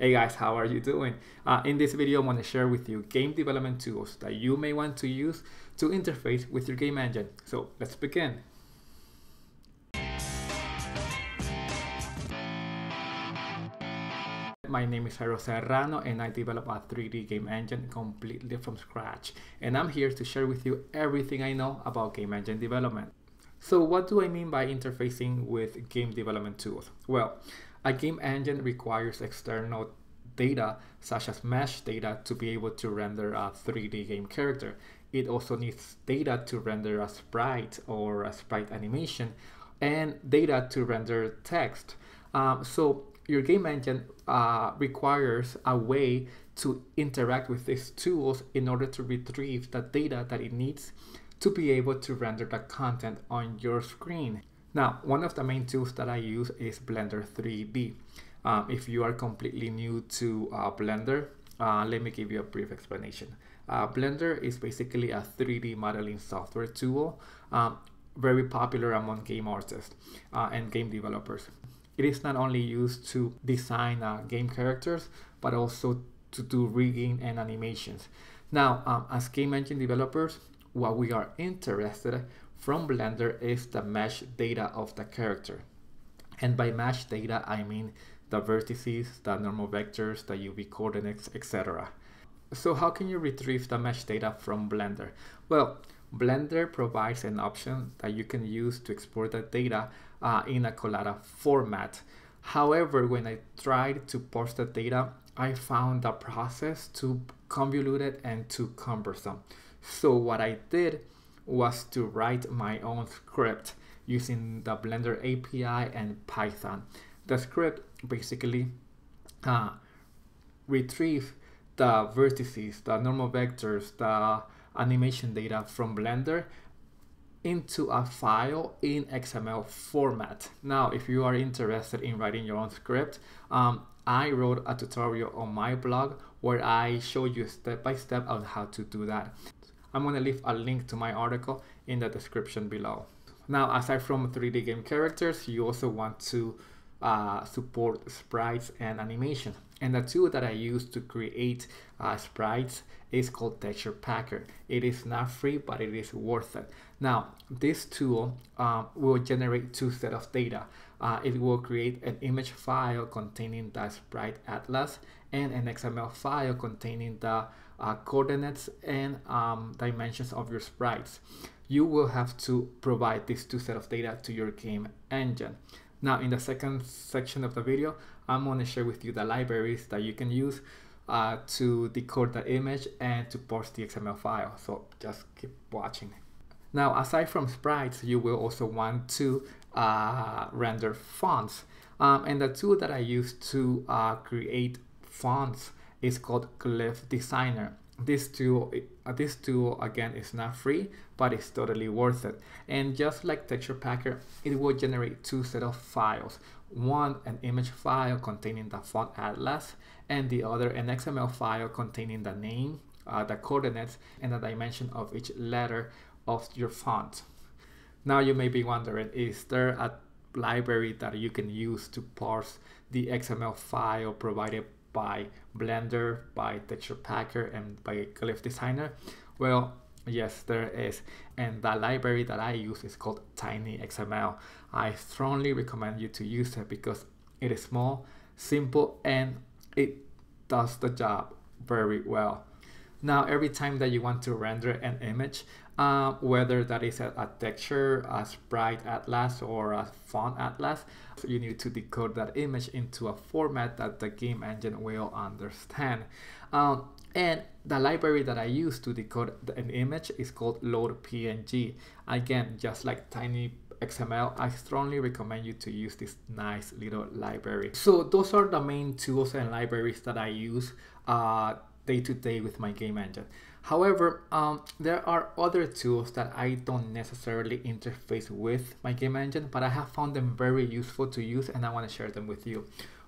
Hey guys, how are you doing? Uh, in this video, I'm going to share with you game development tools that you may want to use to interface with your game engine. So let's begin. My name is Harold Serrano and I develop a 3D game engine completely from scratch. And I'm here to share with you everything I know about game engine development. So what do I mean by interfacing with game development tools? Well, a game engine requires external data such as mesh data to be able to render a 3D game character. It also needs data to render a sprite or a sprite animation and data to render text. Um, so your game engine uh, requires a way to interact with these tools in order to retrieve the data that it needs to be able to render the content on your screen. Now, one of the main tools that I use is Blender 3D. Um, if you are completely new to uh, Blender, uh, let me give you a brief explanation. Uh, Blender is basically a 3D modeling software tool, um, very popular among game artists uh, and game developers. It is not only used to design uh, game characters, but also to do rigging and animations. Now, um, as game engine developers, what we are interested from Blender is the mesh data of the character. And by mesh data, I mean the vertices, the normal vectors, the UV coordinates, etc. So how can you retrieve the mesh data from Blender? Well, Blender provides an option that you can use to export the data uh, in a Collada format. However, when I tried to parse the data, I found the process too convoluted and too cumbersome. So what I did was to write my own script using the Blender API and Python. The script basically uh, retrieve the vertices, the normal vectors, the animation data from Blender into a file in XML format. Now, if you are interested in writing your own script, um, I wrote a tutorial on my blog where I show you step by step on how to do that. I'm going to leave a link to my article in the description below. Now, aside from 3D game characters, you also want to uh, support sprites and animation. And the tool that I use to create uh, sprites is called Texture Packer. It is not free, but it is worth it. Now, this tool uh, will generate two set of data. Uh, it will create an image file containing the sprite atlas and an XML file containing the uh, coordinates and um, dimensions of your sprites. You will have to provide these two set of data to your game engine. Now in the second section of the video, I'm going to share with you the libraries that you can use uh, to decode the image and to parse the XML file. So just keep watching. Now aside from sprites, you will also want to uh, render fonts. Um, and the tool that I use to uh, create fonts is called Glyph Designer. This tool, this tool again is not free, but it's totally worth it. And just like Texture Packer, it will generate two set of files. One, an image file containing the font atlas, and the other, an XML file containing the name, uh, the coordinates, and the dimension of each letter of your font. Now you may be wondering, is there a library that you can use to parse the XML file provided by Blender, by Texture Packer, and by Glyph Designer? Well, yes, there is. And the library that I use is called TinyXML. I strongly recommend you to use it because it is small, simple, and it does the job very well. Now, every time that you want to render an image, uh, whether that is a, a, texture, a sprite atlas, or a font atlas, you need to decode that image into a format that the game engine will understand. Um, and the library that I use to decode an image is called LodePNG. Again, just like Tiny XML, I strongly recommend you to use this nice little library. So those are the main tools and libraries that I use uh, day to day with my game engine. However, um, there are other tools that I don't necessarily interface with my game engine, but I have found them very useful to use and I want to share them with you.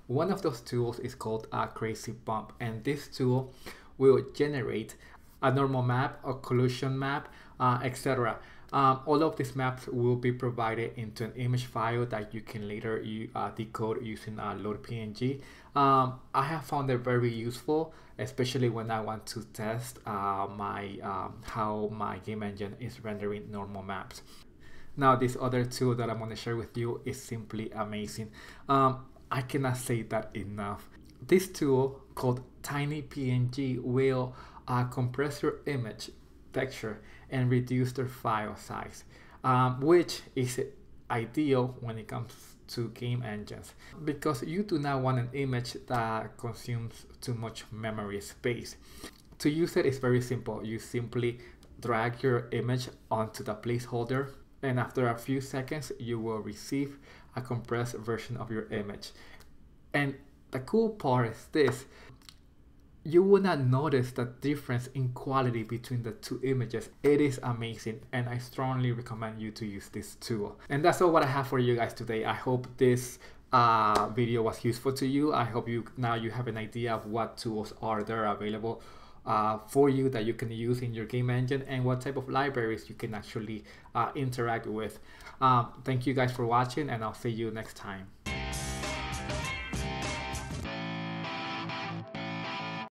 One of those tools is called a Crazy Bump, and this tool will generate a normal map, a occlusion map, uh, etc. Um, all of these maps will be provided into an image file that you can later uh, decode using uh, LodePNG. Um, I have found it very useful, especially when I want to test uh, my um, how my game engine is rendering normal maps. Now, this other tool that I'm going to share with you is simply amazing. Um, I cannot say that enough. This tool called TinyPNG will uh, compress your image texture and reduce their file size, um, which is ideal when it comes to game engines because you do not want an image that consumes too much memory space. To use it is very simple. You simply drag your image onto the placeholder and after a few seconds you will receive a compressed version of your image. And the cool part is this, you will not notice the difference in quality between the two images. It is amazing and I strongly recommend you to use this tool. And that's all what I have for you guys today. I hope this uh, video was useful to you. I hope you now you have an idea of what tools are there available uh, for you that you can use in your game engine and what type of libraries you can actually uh, interact with. Um, thank you guys for watching and I'll see you next time.